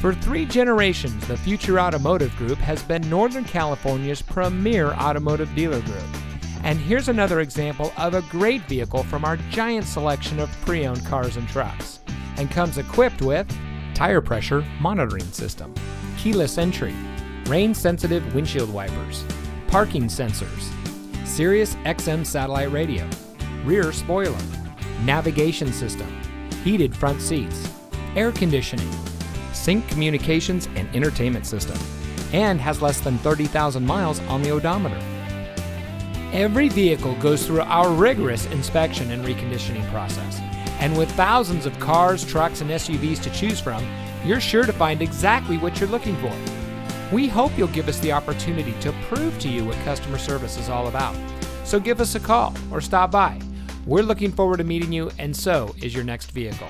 For three generations, the Future Automotive Group has been Northern California's premier automotive dealer group. And here's another example of a great vehicle from our giant selection of pre owned cars and trucks. And comes equipped with tire pressure monitoring system, keyless entry, rain sensitive windshield wipers, parking sensors, Sirius XM satellite radio, rear spoiler, navigation system, heated front seats, air conditioning, sync communications and entertainment system, and has less than 30,000 miles on the odometer. Every vehicle goes through our rigorous inspection and reconditioning process. And with thousands of cars, trucks, and SUVs to choose from, you're sure to find exactly what you're looking for. We hope you'll give us the opportunity to prove to you what customer service is all about. So give us a call or stop by. We're looking forward to meeting you, and so is your next vehicle.